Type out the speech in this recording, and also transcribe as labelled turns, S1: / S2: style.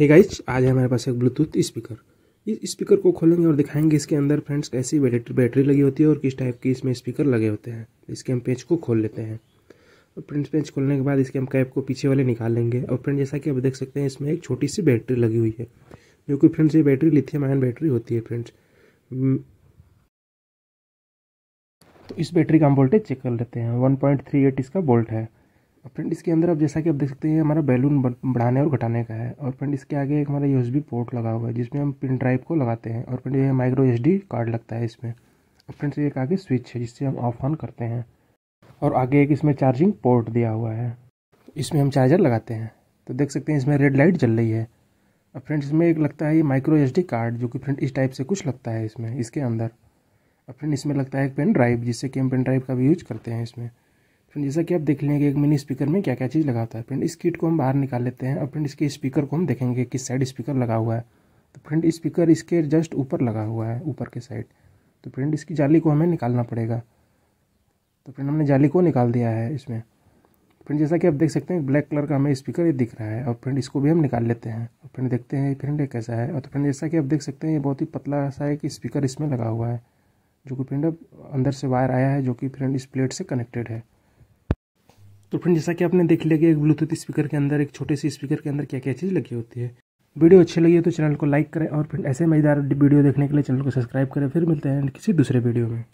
S1: Hey guys आज है हमारे पास एक ब्लूटूथ स्पीकर इस स्पीकर को खोलेंगे और दिखाएँगे इसके अंदर फ्रेंड्स कैसी बैटरी बैटरी लगी होती है और किस टाइप की इसमें स्पीकर लगे होते हैं। इसके हम पेज को खोल लेते हैं। और फ्रेंड्स पेज खोलने के बाद इसके हम कैप को पीछे वाले निकाल लेंगे। और फ्रेंड जैसा कि आप देख सकते हैं, इसमें एक छोटी सी बैटरी लगी हुई है, जो कि फ्रेंड्स ये बैटरी लिथियम आयन बैटरी होती है फ्रेंड्स तो इस बैटरी का हम वोल्टेज चेक कर लेते हैं। वन पॉइंट थ्री एट इसका वोल्ट है। फ्रेंड इसके अंदर अब जैसा कि आप देख सकते हैं हमारा बैलून बढ़ाने और घटाने का है। और फ्रेंड इसके आगे एक हमारा यूएसबी पोर्ट लगा हुआ है, जिसमें हम पिन ड्राइव को लगाते हैं। और फ्रेंड ये माइक्रो एच कार्ड लगता है इसमें। और फ्रेंड्स एक आगे स्विच है, जिससे हम ऑफ़ ऑन करते हैं। और आगे एक इसमें चार्जिंग पोर्ट दिया हुआ है। इसमें हम चार्जर लगाते हैं। तो देख सकते हैं, इसमें रेड लाइट जल रही है। और फ्रेंड्स इसमें एक लगता है ये माइक्रो एच कार्ड जो कि फ्रेंड इस टाइप से कुछ लगता है इसमें, इसके अंदर। और फ्रेंड इसमें लगता है एक पेन ड्राइव जिससे कि हम पेन ड्राइव का भी यूज़ करते हैं इसमें। फ्रेंड, जैसा कि आप देख लेंगे एक मिनी स्पीकर में क्या क्या चीज़ लगाता है। फ्रेंड, इस किट को हम बाहर निकाल लेते हैं और फ्रेंड, इसके स्पीकर को हम देखेंगे किस साइड स्पीकर लगा हुआ है। तो फ्रेंड स्पीकर इसके जस्ट ऊपर लगा हुआ है, ऊपर के साइड। तो फ्रेंड, इसकी जाली को हमें निकालना पड़ेगा। तो फ्रेंड, हमने जाली को निकाल दिया है इसमें। फ्रेंड, जैसा कि आप देख सकते हैं, ब्लैक कलर का हमें स्पीकर ये दिख रहा है और फ्रेंड, इसको भी हम निकाल लेते हैं। और फ्रेंड, देखते हैं फ्रेंड ये कैसा है। और तो फ्रेंड, जैसा कि आप देख सकते हैं, ये बहुत ही पतला सा है कि स्पीकर इसमें लगा हुआ है, जो कि फ्रेंड, अब अंदर से वायर आया है, जो कि फ्रेंड, इस प्लेट से कनेक्टेड है। तो फ्रेंड, जैसा कि आपने देख लिया कि एक ब्लूटूथ स्पीकर के अंदर, एक छोटे से स्पीकर के अंदर क्या क्या चीज़ लगी होती है। वीडियो अच्छी लगी है तो चैनल को लाइक करें और फिर ऐसे मज़ेदार वीडियो देखने के लिए चैनल को सब्सक्राइब करें। फिर मिलते हैं किसी दूसरे वीडियो में।